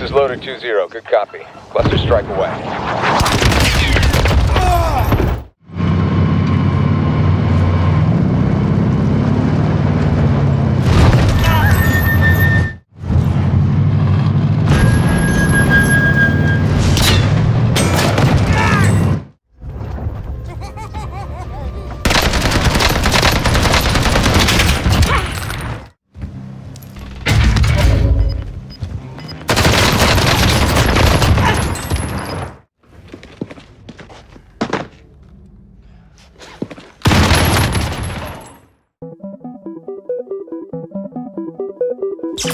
This is loader 2-0. Good copy. Cluster strike away. チッ。